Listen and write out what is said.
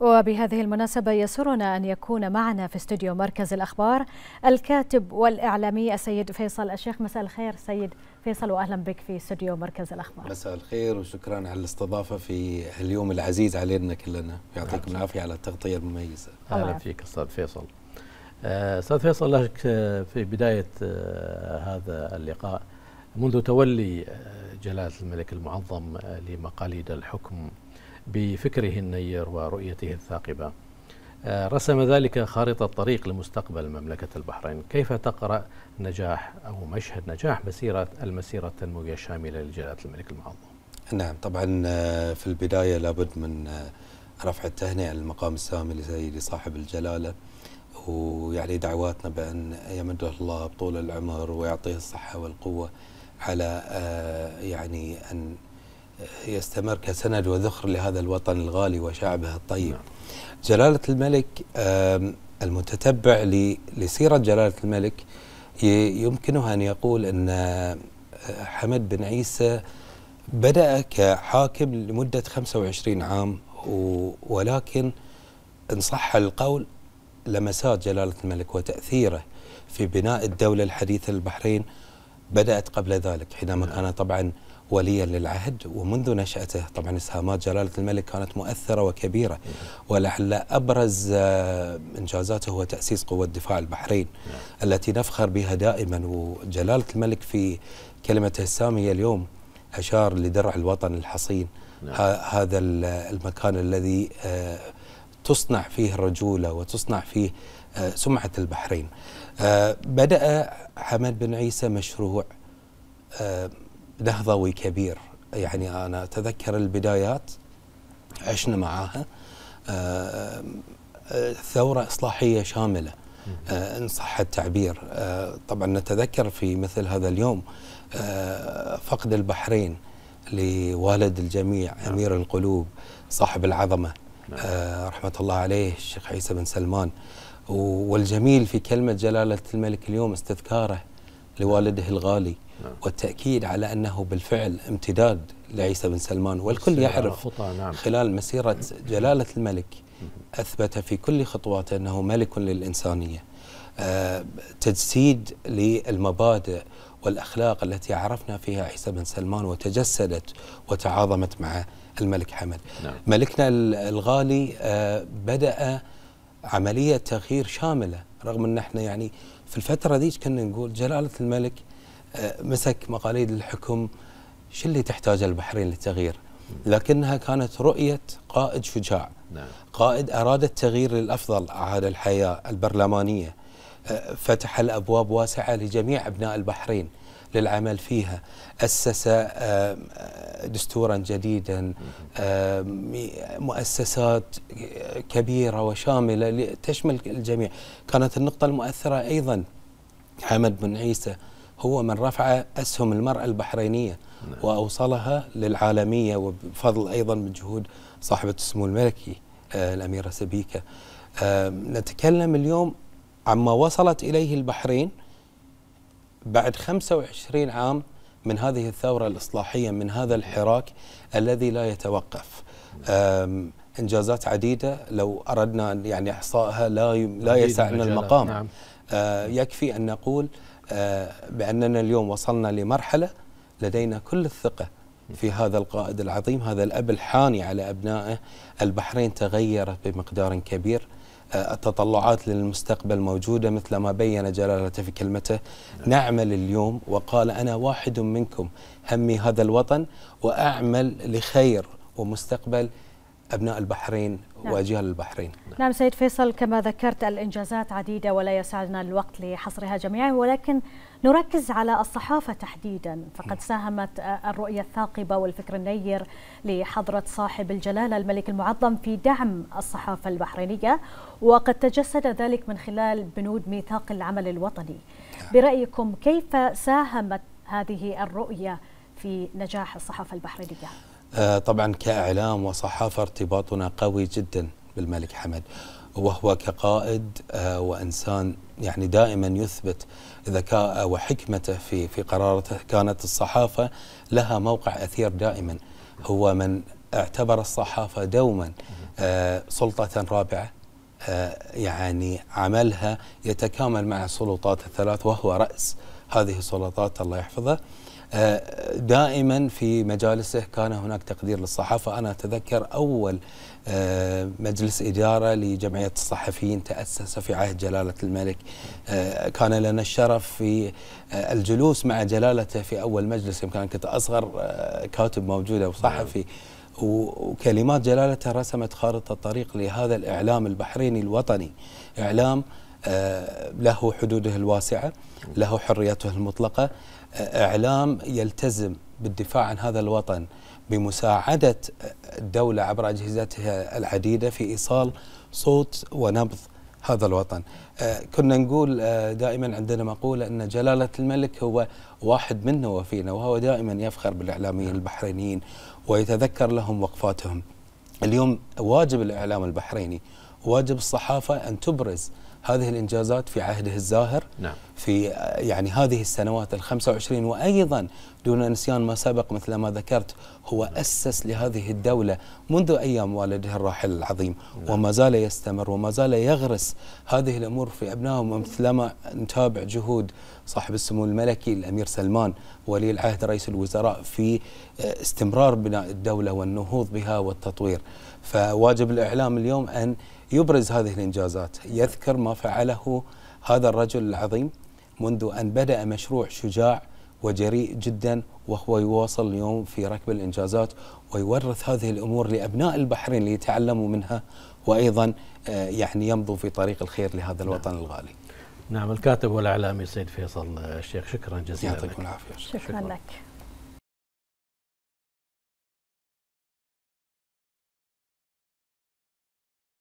وبهذه المناسبة يسرنا أن يكون معنا في استوديو مركز الأخبار الكاتب والإعلامي السيد فيصل الشيخ. مساء الخير سيد فيصل وأهلا بك في استوديو مركز الأخبار. مساء الخير وشكرا على الاستضافة في اليوم العزيز علينا كلنا. يعطيكم العافية على التغطية المميزة. أهلا فيك أستاذ فيصل. أستاذ فيصل لك في بداية هذا اللقاء منذ تولي جلالة الملك المعظم لمقاليد الحكم بفكره النير ورؤيته الثاقبة. رسم ذلك خارطة طريق لمستقبل مملكة البحرين. كيف تقرأ نجاح أو مشهد نجاح مسيرة المسيرة التنموية الشاملة لجلالة الملك المعظم؟ نعم طبعا في البداية لابد من رفع التهنئة للمقام السامي لسيدي صاحب الجلالة ويعني دعواتنا بأن يمده الله بطول العمر ويعطيه الصحة والقوة على يعني أن يستمر كسند وذخر لهذا الوطن الغالي وشعبه الطيب نعم. جلالة الملك المتتبع لسيرة جلالة الملك يمكنه أن يقول أن حمد بن عيسى بدأ كحاكم لمدة 25 عام ولكن إن صح القول لمسات جلالة الملك وتأثيره في بناء الدولة الحديثة للبحرين بدأت قبل ذلك حينما كان طبعا وليا للعهد ومنذ نشأته طبعا إسهامات جلالة الملك كانت مؤثرة وكبيرة ولعل أبرز إنجازاته هو تأسيس قوة دفاع البحرين التي نفخر بها دائما. وجلالة الملك في كلمته السامية اليوم أشار لدرع الوطن الحصين هذا المكان الذي تصنع فيه الرجولة وتصنع فيه سمعة البحرين. بدأ حمد بن عيسى مشروع نهضوي كبير. يعني أنا أتذكر البدايات عشنا معاها ثورة إصلاحية شاملة إن صح التعبير. طبعا نتذكر في مثل هذا اليوم فقد البحرين لوالد الجميع أمير القلوب صاحب العظمة رحمة الله عليه الشيخ عيسى بن سلمان. والجميل في كلمة جلالة الملك اليوم استذكاره لوالده الغالي. والتأكيد على أنه بالفعل امتداد لعيسى بن سلمان. والكل يعرف نعم. خلال مسيرة جلالة الملك أثبت في كل خطواته أنه ملك للإنسانية. أه تجسيد للمبادئ والأخلاق التي عرفنا فيها عيسى بن سلمان وتجسدت وتعاظمت مع الملك حمد. نعم. ملكنا الغالي أه بدأ عملية تغيير شاملة رغم أن إحنا يعني في الفترة ذيك كنا نقول؟ جلالة الملك مسك مقاليد الحكم شو اللي تحتاجه البحرين للتغيير؟ لكنها كانت رؤية قائد شجاع نعم. قائد أراد التغيير للأفضل أعاد الحياة البرلمانية فتح الأبواب واسعة لجميع أبناء البحرين. للعمل فيها. أسس دستورا جديدا مؤسسات كبيرة وشاملة تشمل الجميع. كانت النقطة المؤثرة أيضا حمد بن عيسى هو من رفع أسهم المرأة البحرينية نعم. وأوصلها للعالمية وبفضل أيضا من جهود صاحبة السمو الملكي آه الأميرة سبيكة. نتكلم اليوم عما وصلت إليه البحرين بعد 25 عام من هذه الثورة الإصلاحية من هذا الحراك الذي لا يتوقف. إنجازات عديدة. لو أردنا يعني إحصائها لا لا يسعنا المقام. نعم. آه يكفي أن نقول آه بأننا اليوم وصلنا لمرحلة لدينا كل الثقة في هذا القائد العظيم هذا الأب الحاني على أبنائه. البحرين تغيرت بمقدار كبير. التطلعات للمستقبل موجودة مثل ما بين جلالته في كلمته نعمل اليوم وقال أنا واحد منكم همي هذا الوطن وأعمل لخير ومستقبل أبناء البحرين نعم. وأجيال البحرين. نعم سيد فيصل كما ذكرت الإنجازات عديدة ولا يسعنا الوقت لحصرها جميعا ولكن نركز على الصحافة تحديدا. فقد ساهمت الرؤية الثاقبة والفكر النير لحضرة صاحب الجلالة الملك المعظم في دعم الصحافة البحرينية وقد تجسد ذلك من خلال بنود ميثاق العمل الوطني. برأيكم كيف ساهمت هذه الرؤية في نجاح الصحافة البحرينية؟ آه طبعا كإعلام وصحافة ارتباطنا قوي جدا بالملك حمد وهو كقائد آه وإنسان يعني دائما يثبت ذكاء وحكمته في في قرارته كانت الصحافة لها موقع أثير دائما هو من اعتبر الصحافة دوما سلطة رابعة يعني عملها يتكامل مع السلطات الثلاث وهو رأس هذه السلطات الله يحفظه. آه، دائما في مجالسه كان هناك تقدير للصحافة. أنا أتذكر أول آه، مجلس إدارة لجمعية الصحفيين تأسس في عهد جلالة الملك. آه، كان لنا الشرف في الجلوس مع جلالته في أول مجلس يمكن كنت أصغر كاتب موجود أو صحفي. وكلمات جلالته رسمت خارطة الطريق لهذا الإعلام البحريني الوطني. إعلام له حدوده الواسعة له حريته المطلقة. إعلام يلتزم بالدفاع عن هذا الوطن بمساعدة الدولة عبر أجهزتها العديدة في إيصال صوت ونبض هذا الوطن. آه، كنا نقول آه، دائما عندنا مقولة أن جلالة الملك هو واحد منا وفينا وهو دائما يفخر بالإعلاميين البحرينيين ويتذكر لهم وقفاتهم. اليوم واجب الإعلام البحريني واجب الصحافة أن تبرز هذه الإنجازات في عهده الزاهر نعم. في يعني هذه السنوات ال 25 وأيضا دون نسيان ما سبق مثل ما ذكرت هو أسس لهذه الدولة منذ أيام والده الراحل العظيم. نعم. وما زال يستمر وما زال يغرس هذه الأمور في أبنائهم مثلما نتابع جهود صاحب السمو الملكي الأمير سلمان ولي العهد رئيس الوزراء في استمرار بناء الدولة والنهوض بها والتطوير. فواجب الإعلام اليوم أن يبرز هذه الإنجازات. يذكر ما فعله هذا الرجل العظيم. منذ أن بدأ مشروع شجاع وجريء جدا وهو يواصل اليوم في ركب الإنجازات ويورث هذه الأمور لأبناء البحرين ليتعلموا منها وأيضا آه، يعني يمضوا في طريق الخير لهذا الوطن نعم. الغالي. نعم الكاتب والإعلامي سيد فيصل الشيخ شكرا جزيلا يعطيكم العافية. شكرا, شكرا. لك.